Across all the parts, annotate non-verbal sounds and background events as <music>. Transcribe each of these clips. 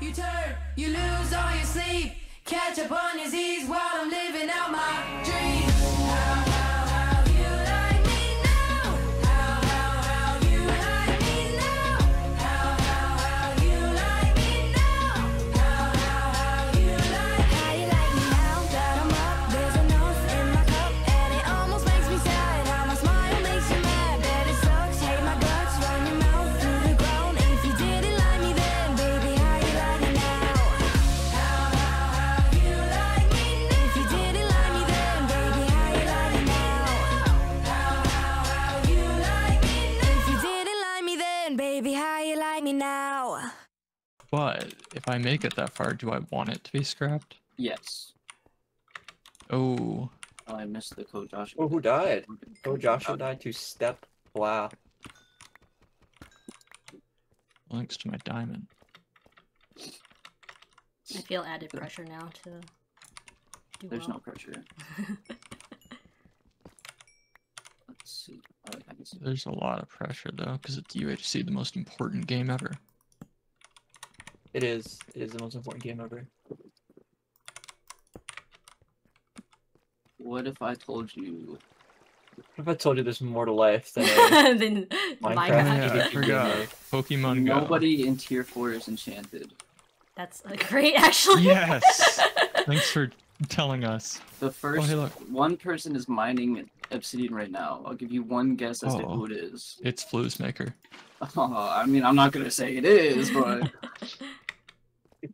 You turn, you lose all your sleep. Catch up on your Z's while I'm living out my dream. But if I make it that far, do I want it to be scrapped? Yes. Oh, Oh, I missed the code Joshua. Oh, who died? Okay. Oh, Joshua died to step. Wow. links to my diamond. I feel added pressure now to do There's well. no pressure. <laughs> Let's see. Oh, see. There's a lot of pressure though, because it's UHC, the most important game ever. It is. It is the most important game ever. What if I told you What if I told you there's more to life than <laughs> a then Minecraft? Oh, Minecraft. yeah, I forgot. game? Pokemon Go. nobody in tier four is enchanted? That's uh, great, actually. Yes. <laughs> Thanks for telling us. The first hey, look. one person is mining obsidian right now. I'll give you one guess as to Oh. who it is. It's Flues Maker. Oh, <laughs> I mean, I'm not gonna say it is, but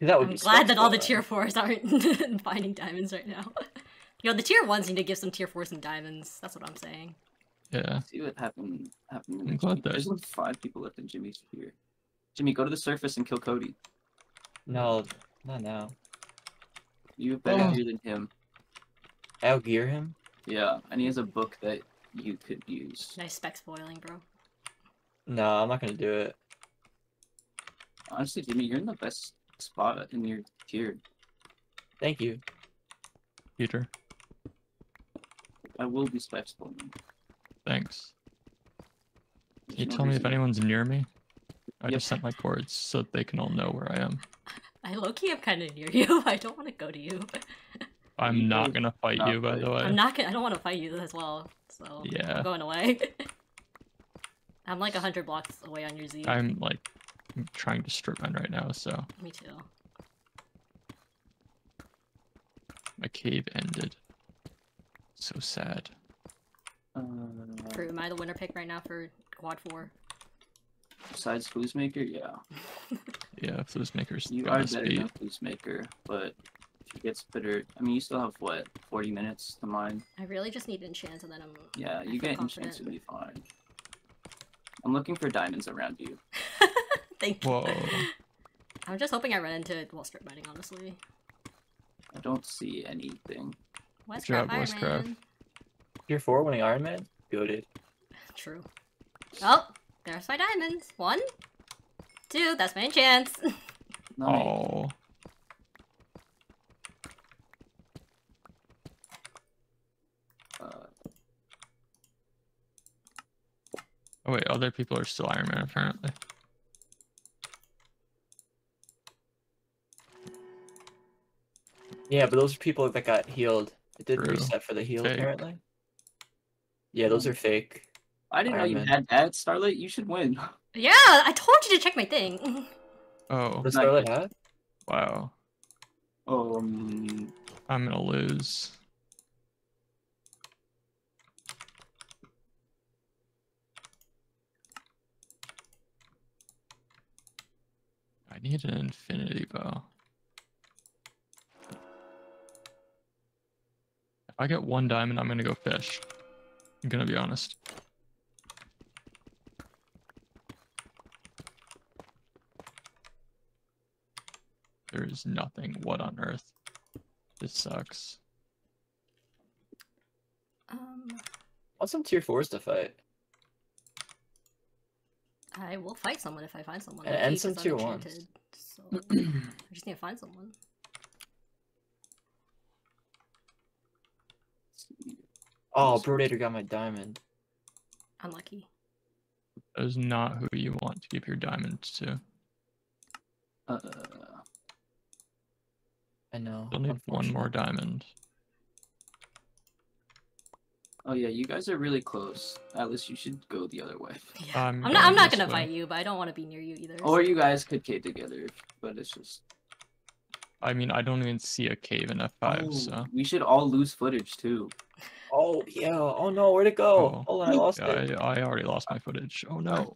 That would I'm be glad that all the tier fours aren't <laughs> finding diamonds right now. <laughs> You know, the tier ones need to give some tier fours some diamonds. That's what I'm saying. Yeah. see what happened. Happened. in I'm the glad that- There's only five people left in Jimmy's here. Jimmy, go to the surface and kill Cody. No, not now. You have better Oh. gear than him. I'll gear him. Yeah, and he has a book that you could use. Nice spec spoiling, bro. No, I'm not gonna do it. Honestly, Jimmy, you're in the best spot in your tier. Thank you. Peter. I will be spec spoiling. Thanks. Can you no tell me if anyone's near me? I Yep. just sent my cords so that they can all know where I am. I low key am kind of near you. <laughs> I don't want to go to you. <laughs> I'm You not gonna fight not you, by fight. the way. I'm not gonna. I don't want to fight you as well. So Yeah. I'm going away. <laughs> I'm like hundred blocks away on your Z. I'm like trying to strip mine right now, so Me too. my cave ended. So sad. Uh, True. Am I the winner pick right now for quad four? besides Foosmaker, yeah. <laughs> Yeah, Flues Maker's You gotta are better speed. than Foosmaker, but if he gets better, I mean, you still have what, 40 minutes to mine? I really just need enchants and then I'm. Yeah, you get confident. enchants will be fine. I'm looking for diamonds around you. <laughs> Thank you. Whoa. I'm just hoping I run into well strip mining, honestly. I don't see anything. West job, Iron Westcraft. Man. Tier four winning Iron Man. Goaded. True. Oh, there's my diamonds. One, two. That's my enchants. <laughs> Nice. Oh. Uh, Oh wait, other people are still Iron Man apparently. Yeah, but those are people that got healed. It did True. reset for the heal Fake. apparently. Yeah, those are fake. I didn't know you Man. had that, Starlight. You should win. <laughs> yeah, I told you to check my thing. Oh, Does Scarlet have? wow. Um, I'm gonna lose. I need an infinity bow. I get one diamond, I'm gonna go fish. I'm gonna be honest. There is nothing. What on earth? This sucks. Um, Want some tier fours to fight? I will fight someone if I find someone. And- low-key, and some 'cause I'm tier ones. So <clears throat> I just need to find someone. Oh, Brodator got my diamond. Unlucky. That is not who you want to give your diamonds to. uh, I know. Still need one more diamond. Oh yeah, you guys are really close. Atlas, you should go the other way. <laughs> Yeah. I'm I'm not. I'm going not this gonna way. fight you, but I don't want to be near you either. Or you guys could cave together, but it's just. I mean, I don't even see a cave in F5, Oh, so. We should all lose footage too. Oh yeah. Oh no, where'd it go? Oh. Hold on, I lost Yeah, it. I, I already lost my footage. Oh no.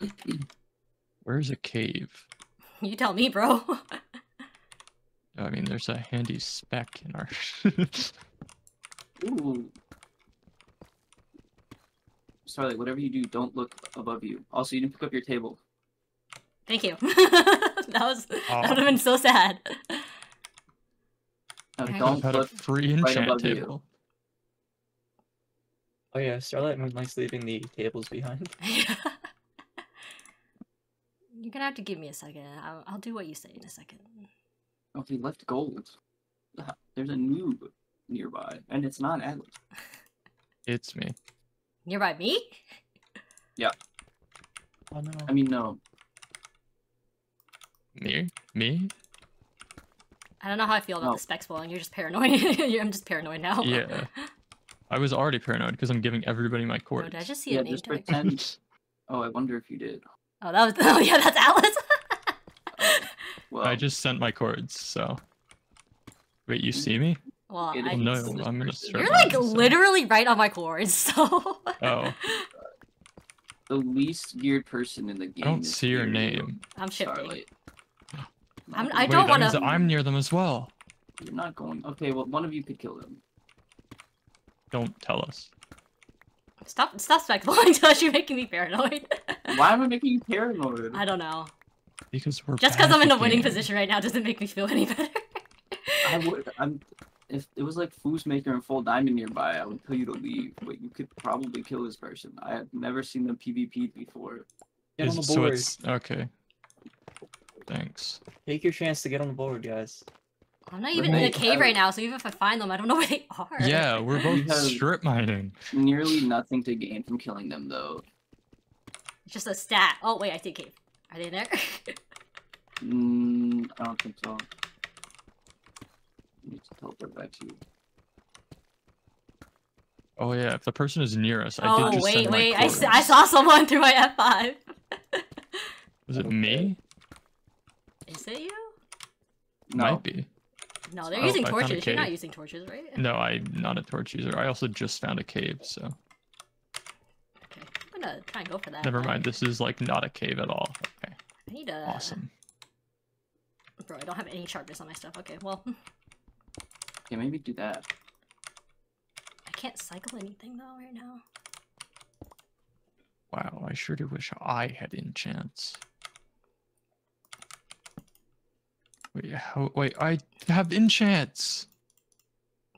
<clears throat> Where's a cave? You tell me, bro. <laughs> I mean, there's a handy spec in our. <laughs> Ooh. Starlight, whatever you do, don't look above you. Also, you didn't pick up your table. Thank you. <laughs> that was. That would have been so sad. No, Okay. don't had a look. free right enchant above you. table. Oh yeah, Starlight likes leaving the tables behind. <laughs> You're gonna have to give me a second. I'll, I'll do what you say in a second. Okay, left gold. There's a noob nearby, and it's not Atlas. It's me. Nearby me? Oh no. I mean, no. Me? Me? I don't know how I feel about No. the spec spawning. You're just paranoid. <laughs> I'm just paranoid now. Yeah. I was already paranoid because I'm giving everybody my Oh, cords. did I just see Yeah, a name just tag? pretend. <laughs> Oh, I wonder if you did. Oh, that was. <laughs> Oh, yeah, that's Alice. Oh, well, I just sent my cords, so. Wait, you mm-hmm. see me? Well, It I, no, I'm gonna you're like mine, so- literally right on my cords. <laughs> So. Oh, the least geared person in the game. I don't is see your name. I'm shifting. Starlight. I'm- I don't wanna- I'm near them as well. You're not going. Okay, well, one of you could kill them. Don't tell us. Stop! Stop spec spawning, <laughs> You're making me paranoid. Why am I making you paranoid? I don't know. Because we're Just because I'm in a the winning game. position right now doesn't make me feel any better. I would. I'm. If it was like Foosmaker and Full Diamond nearby, I would tell you to leave. But you could probably kill this person. I have never seen them PvP before. Get on Is- the so board. it's okay. Thanks. Take your chance to get on the board, guys. I'm not even in a cave right now, so even if I find them, I don't know <laughs> where they are. Yeah, we're both Because- strip mining. Nearly nothing to gain from killing them, though. Just a stat. Oh wait, I see a cave. Are they there? <laughs> Mm, I don't think so. I need to teleport back to you. Oh yeah, if the person is near us, I oh did just wait, send my wait, I, s- I cords. saw someone <laughs> through my F5. Was it me? Is it you? No, Might be. No, oh, they're Oh, using I found a torches. You're not using torches, right? No, I'm not a torch user. I also just found a cave, so Okay, I'm gonna try and go for that. never mind. This is like not a cave at all. Okay, I need a. awesome. Bro, I don't have any sharpness on my stuff. Okay, well, <laughs> Okay, maybe do that. I can't cycle anything though right now. Wow, I sure do wish I had enchants. Wait, how, wait, I have enchants.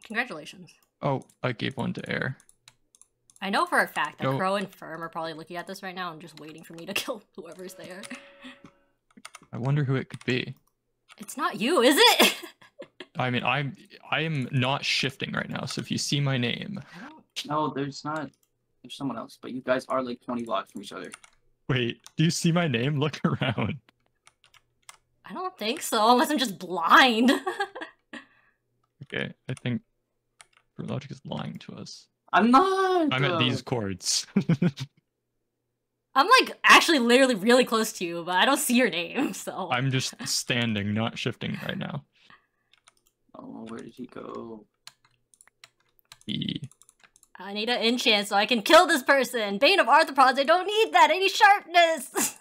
Congratulations. Oh, I gave one to air. I know for a fact that No. Crow and Firm are probably looking at this right now and just waiting for me to <laughs> kill whoever's there. I wonder who it could be. It's not you, is it? <laughs> I mean, I'm I am not shifting right now. So if you see my name, No, there's not. There's someone else, but you guys are like 20 blocks from each other. wait, do you see my name? <laughs> Look around. I don't think so, unless I'm just blind. <laughs> Okay, I think Logic is lying to us. I'm not. I'm at these chords. <laughs> I'm like actually literally really close to you, but I don't see your name, so I'm just standing, not shifting right now. Oh, where did he go? E. I need an enchant so I can kill this person. Bane of arthropods, I don't need that. I need sharpness.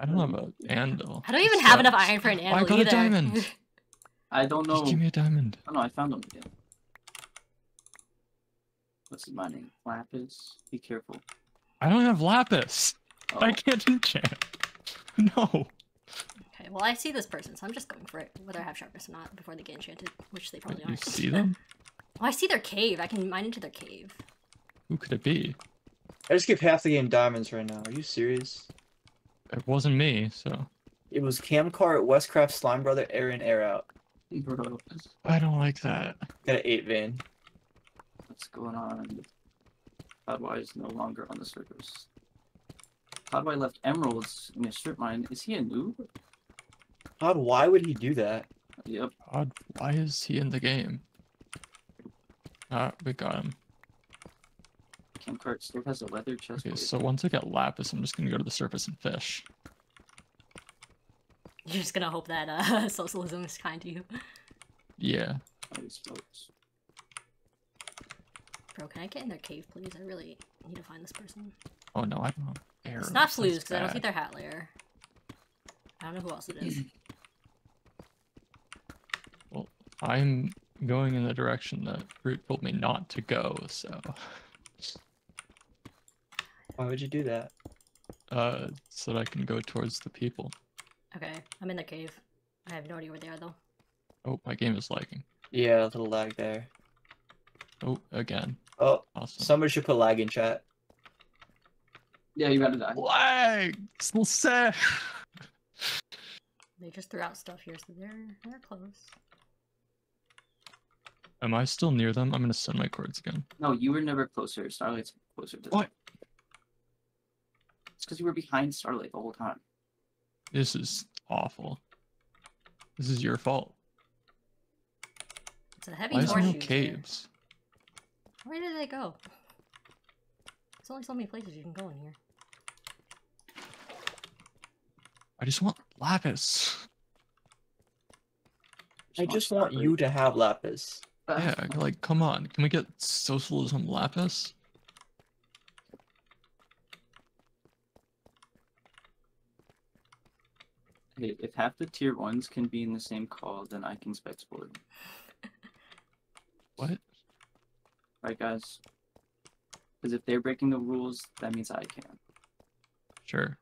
I don't have an anvil. I don't even have enough iron for an Oh, anvil I got either. a diamond. <laughs> I don't know. Just give me a diamond. Oh no, I found him again. What's his my name? Lapis. Be careful. I don't have lapis. Oh, I can't enchant. <laughs> No. Okay, well I see this person, so I'm just going for it, whether I have sharpness or not, before they get enchanted, which they probably You aren't. see them? <laughs> Oh, I see their cave. I can mine into their cave. Who could it be? I just give half the game diamonds right now. Are you serious? It wasn't me, so It was Camcart, Westcraft, Slime Brother, Aaron, Air Out. bro, I don't like that. Got an 8 vein. what's going on? Otherwise, no longer on the surface. Cloudwhite left emeralds in a strip mine. Is he a noob? God, why would he do that? Yep. God, why is he in the game? Ah, we got him. Camcart still has a leather chest. Okay, plate. so once I get Lapis, I'm just gonna go to the surface and fish. You're just gonna hope that uh, <laughs> socialism is kind to you. Yeah. Bro, can I get in their cave, please? I really need to find this person. Oh no, I don't have air. It's not That's flues, because I don't bad. think they're hat layer. I don't know who else it is. <clears throat> I'm going in the direction that Root told me not to go, so Why would you do that? uh so that I can go towards the people. okay, I'm in the cave. I have no idea where they are though. Oh, my game is lagging. Yeah, a little lag there. Oh, again. Oh, Awesome. somebody should put lag in chat. Yeah, you gotta die. lag! Still sad. They just threw out stuff here, so they're they're close. Am I still near them? I'm gonna send my cords again. No, you were never closer. Starlight's closer to What? It's because you were behind Starlight the whole time. This is awful. This is your fault. It's a heavy Why is there no horseshoe here. caves? Where did they go? There's only so many places you can go in here. I just want lapis. I just want you to have lapis. Yeah, like, come on. Can we get socialism lapis? Hey, if half the tier ones can be in the same call, then I can spec sport. What? Right, guys? Because if they're breaking the rules, that means I can. Sure.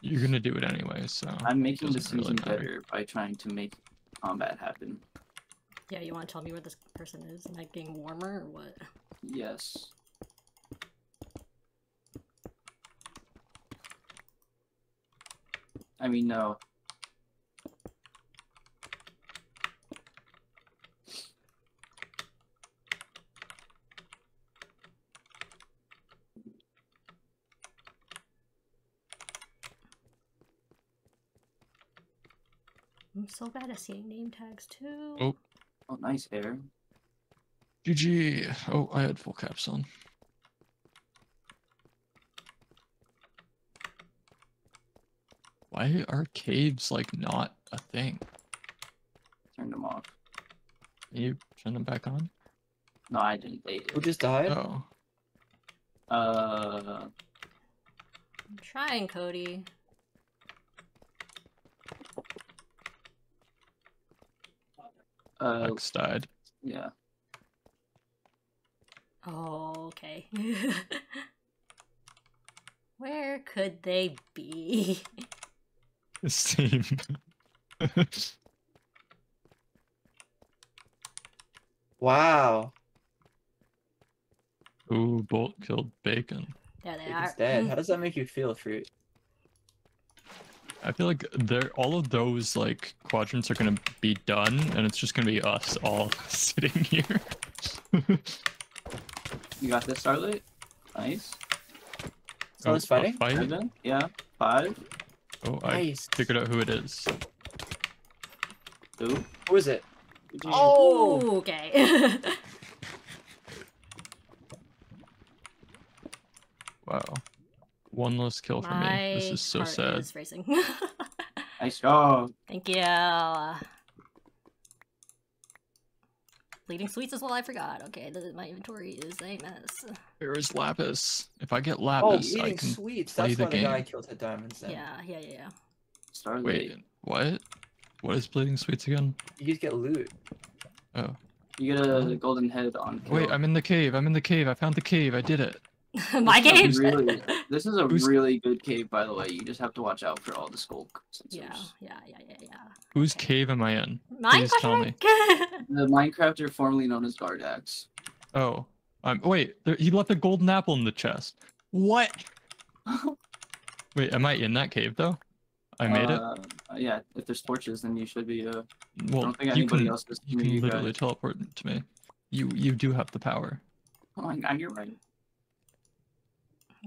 You're gonna do it anyway, so. I'm making the doesn't really season better by trying to make combat happen. Yeah, you want to tell me where this person is? Am I getting warmer or what? Yes. I mean, no. I'm so bad at seeing name tags too. Oh. Oh, nice hair. GG. Oh, I had full caps on. Why are caves like not a thing? Turn them off. Can you turn them back on? No, I didn't. They Who just died? Oh, Uh, I'm trying, Cody. Uh, X died. yeah. Oh, okay. <laughs> Where could they be? <laughs> Steam. <laughs> Wow. Ooh, Bolt killed Bacon. There they Bacon's are. dead. How does that make you feel, Fruit? I feel like they're all of those like quadrants are gonna be done, and it's just gonna be us all <laughs> sitting here. You got this, Starlight? Nice. Someone's oh, a fighting? fight? Seven? Yeah. Five. Oh, I Nice. figured out who it is. Two. Who is it? Oh! Ooh, okay. <laughs> Wow. One less kill for me. This is so heart sad. is racing. <laughs> Nice job. Thank you. Bleeding sweets as well. I forgot. Okay, the, my inventory is a mess. Where is Lapis? If I get Oh, Lapis, I can. sweets. play That's the why the guy game. killed his diamonds then. Yeah, yeah, yeah, yeah. Starlight. Wait, what? What is bleeding sweets again? You just get loot. Oh, You get a golden head on. wait. I'm in the cave. I'm in the cave. I found the cave. I did it. <laughs> my This game. is a Really, this is a Who's- really good cave, by the way. You just have to watch out for all the skull sensors. yeah, yeah, yeah, yeah, yeah. Whose Okay. cave am I in? Mine Please tell me. <laughs> The Minecrafter formerly known as Gardax. Oh, um, wait. There, he left a golden apple in the chest. What? <laughs> Wait, am I in that cave though? I made it. Uh, yeah, if there's torches, then you should be. Uh, I Well, don't think you anybody can. else is. You can you literally guys. teleport to me. You you do have the power. Oh my god, you're right.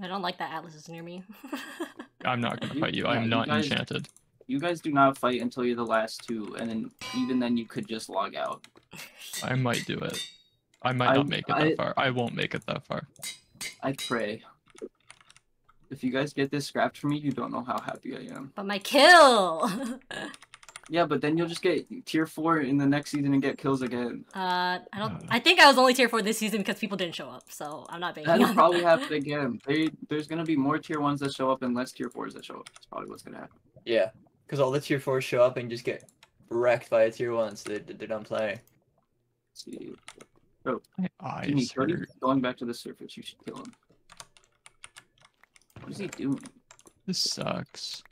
I don't like that Atlas is near me. <laughs> I'm not gonna fight you. yeah, I'm you not guys- enchanted. You guys do not fight until you're the last two, and then even then you could just log out. I might do it. I might I- not make it I- that far. I won't make it that far. I pray. If you guys get this scrapped for me, you don't know how happy I am. but my kill! <laughs> Yeah, but then you'll just get tier four in the next season and get kills again. Uh, I don't. Uh. I think I was only tier four this season because people didn't show up, so I'm not banking That'll probably that. happen again. They, there's gonna be more tier ones that show up and less tier fours that show up. That's probably what's gonna happen. Yeah, because all the tier fours show up and just get wrecked by a tier one, so they, they're done playing. Let's see. My Jimmy, eyes Cody, hurt. going back to the surface, you should kill him. What is he doing? This sucks.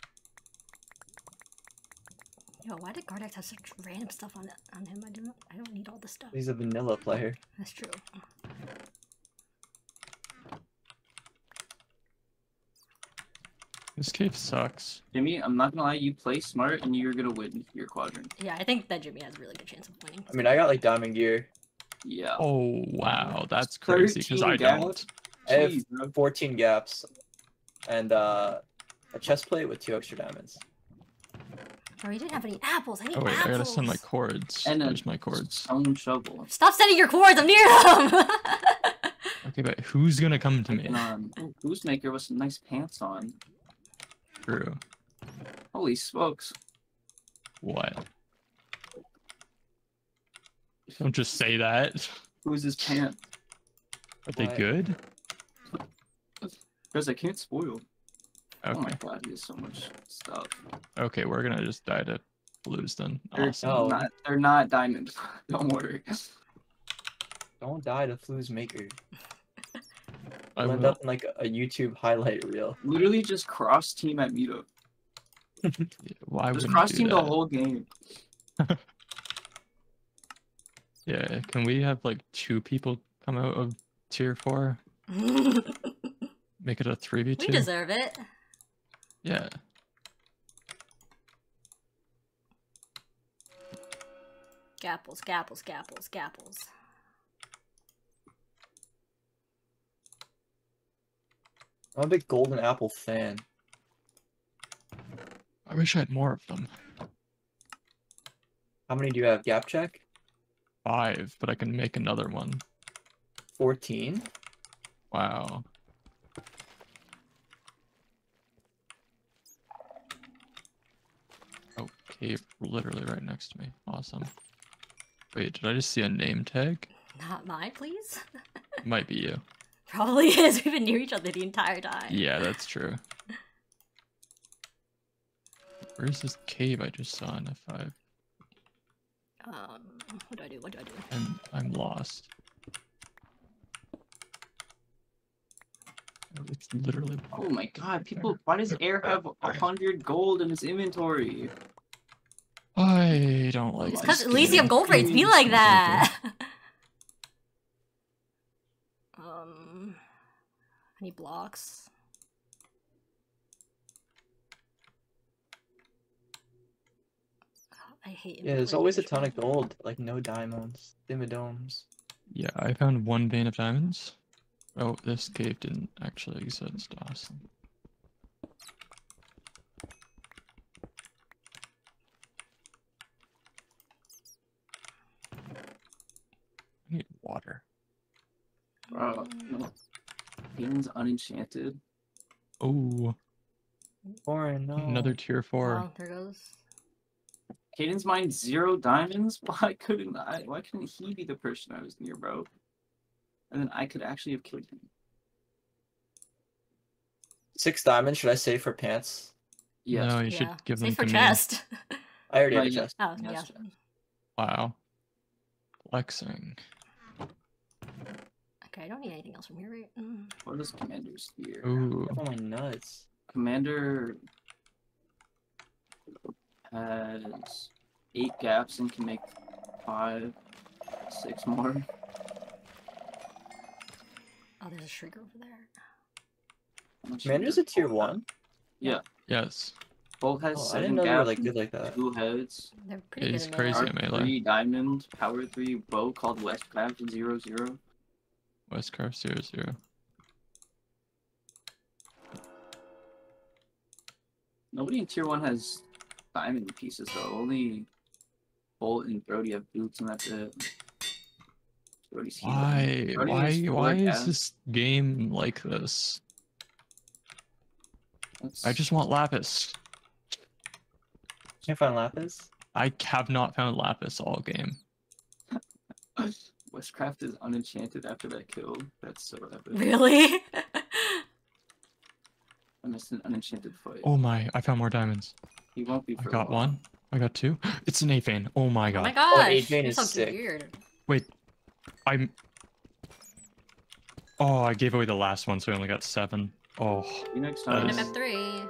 Yo, why did Gardex have such random stuff on on him? I don't. I don't need all this stuff. He's a vanilla player. That's true. This cave sucks. Jimmy, I'm not gonna lie, you play smart and you're gonna win your quadrant. Yeah, I think that Jimmy has a really good chance of winning. I mean, I got like diamond gear. Yeah. Oh wow, that's crazy because I gaps? don't. I have 14 gaps, and uh, a chest plate with two extra diamonds. Oh, he didn't have any apples. I need Oh wait, apples. I gotta send my cords. And a There's my cords. stone shovel. Stop sending your cords. I'm near them. <laughs> Okay, but who's gonna come to me? And, um, Boostmaker with some nice pants on. True. Holy smokes. What? Don't just say that. Who's his pants? Are they Why? good? Because I can't spoil. Oh my Okay. god, he has so much stuff. Okay, we're gonna just die to lose then. They're, Awesome. Not, they're not diamonds. <laughs> Don't worry. Don't die to Flu's maker. I I'll end up in like a YouTube highlight reel. Literally just cross team at meetup. <laughs> Why Just would cross do team the whole game. <laughs> Yeah, can we have like two people come out of tier four? Make it a three v two. We deserve it. Yeah. Gapples, gapples, gapples, gapples. I'm a big golden apple fan. I wish I had more of them. How many do you have? Gap check? Five, but I can make another one. 14? Wow. Oh, cave literally right next to me. Awesome. Wait, did I just see a name tag? Not mine, please. <laughs> Might be you. Probably is. We've been near each other the entire time. Yeah, that's true. Where's this cave I just saw in F5? Um, what do I do? What do I do? I'm I'm lost. Oh, It's literally Oh my god, people why does Air have a hundred gold in his inventory? I don't like It's It's because this Elysium gold rates be like that. <laughs> um, any blocks? I hate. Yeah, there's always a ton of gold, like no diamonds, dimodomes. Yeah, I found one vein of diamonds. Oh, this cave didn't actually exist. Awesome. I need water. Bro, no. Game's unenchanted. Oh, Foreign, no. another tier four. Oh, there goes. Caden's mined zero diamonds? <laughs> Why couldn't I why couldn't he be the person I was near, bro? And then I could actually have killed him. Six diamonds, should I save for pants? Yes. No, you yeah. should give them for to me. chest. <laughs> I already No, have a chest. oh, Yes, yeah. Wow. Flexing. Okay, I don't need anything else from here, right? Mm. What is Commander's here? Ooh. Oh my nuts. Commander has eight gaps and can make five, six more. Oh, there's a shrieker over there. Commander's a tier one. Yeah. Yes. Bolt has Oh, I seven didn't were gaps like good like that. two heads. They're pretty he's good in crazy melee. at melee. three diamond, power three bow called Westcraft zero zero. Westcraft zero zero. Nobody in tier one has diamond pieces though. Only Bolt and Brody have boots, and that's it. Why? Why? Why is this game like this? That's... I just want lapis. Can't find lapis. I have not found lapis all game. <laughs> Westcraft is unenchanted after that kill. That's so epic. Really? <laughs> I missed an unenchanted foot. Oh my! I found more diamonds. He won't be I for a got while. one. I got two. <gasps> It's an Aphane. Oh, oh my god. oh god. my gosh. Adrian you're is so sick. weird. I'm. Oh, I gave away the last one, so I only got seven. Oh, Phoenix That And is- I'm at three.